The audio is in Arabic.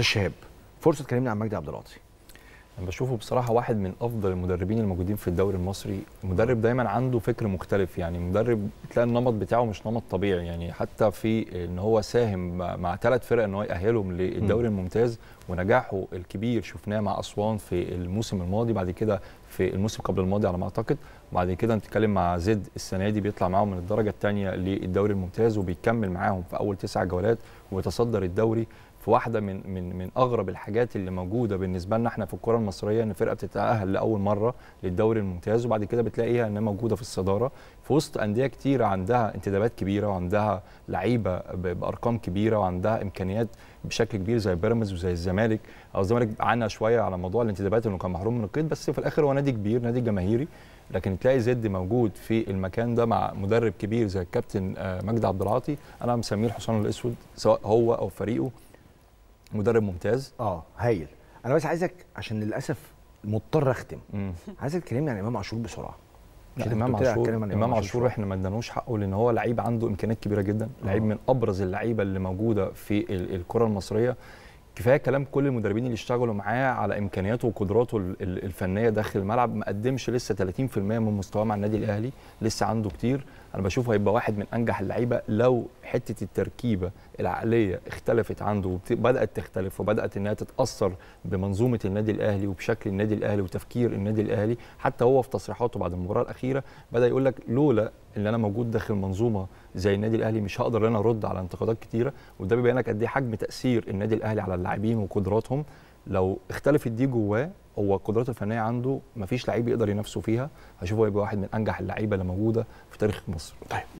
أستاذ شهاب فرصة تكلمني عن مجدي عبد العاطي أنا بشوفه بصراحة واحد من أفضل المدربين الموجودين في الدوري المصري. المدرب دايما عنده فكر مختلف يعني مدرب تلاقي النمط بتاعه مش نمط طبيعي يعني حتى في إن هو ساهم مع ثلاث فرق إن هو يأهلهم للدوري الممتاز ونجاحه الكبير شفناه مع أسوان في الموسم الماضي بعد كده في الموسم قبل الماضي على ما أعتقد. وبعد كده نتكلم مع زد السنة دي بيطلع معاهم من الدرجة الثانية للدوري الممتاز وبيكمل معاهم في أول تسع جولات ويتصدر الدوري. في واحدة من من من أغرب الحاجات اللي موجودة بالنسبة لنا إحنا في الكرة المصرية إن فرقة بتتأهل لأول مرة للدوري الممتاز وبعد كده بتلاقيها إنها موجودة في الصدارة. في وسط أندية كتيره عندها انتدابات كبيرة وعندها لعيبة بأرقام كبيرة وعندها إمكانيات بشكل كبير زي بيراميدز وزي الزمالك. أو الزمالك عانى شوية على موضوع الانتدابات إنه كان محروم من القيد بس في الآخر هو نادي كبير نادي جماهيري. لكن تلاقي زد موجود في المكان ده مع مدرب كبير زي الكابتن مجدي عبد العاطي. أنا مسميه الحصان الأسود سواء هو أو فريقه. مدرب ممتاز. آه هايل. أنا بس عايزك عشان للأسف مضطر أختم. عايزك تكلمني عن إمام عاشور بسرعة. لا إمام عاشور إمام عاشور إحنا ما ادانوش حقه لأن هو لعيب عنده إمكانيات كبيرة جدا. لعيب من أبرز اللعيبة اللي موجودة في الكرة المصرية. كفاية كلام كل المدربين اللي اشتغلوا معاه على إمكانياته وقدراته الفنية داخل الملعب. ما قدمش لسه 30% من مستواه مع النادي الأهلي. لسه عنده كتير. أنا بشوفه هيبقى واحد من أنجح اللعيبة لو حتة التركيبة العقلية اختلفت عنده وبدات تختلف وبدأت إنها تتأثر بمنظومة النادي الأهلي وبشكل النادي الأهلي وتفكير النادي الأهلي. حتى هو في تصريحاته بعد المباراة الأخيرة بدأ يقول لك لولا إن أنا موجود داخل منظومة زي النادي الأهلي مش هقدر إن أنا أرد على انتقادات كتيرة. وده بيبين لك قد إيه حجم تأثير النادي الأهلي على اللاعبين وقدراتهم. لو اختلفت دي جواه هو قدراته الفنية عنده مفيش لعيب يقدر ينافسه فيها. هشوفه يبقى واحد من أنجح اللعيبة اللي موجودة في تاريخ مصر. طيب.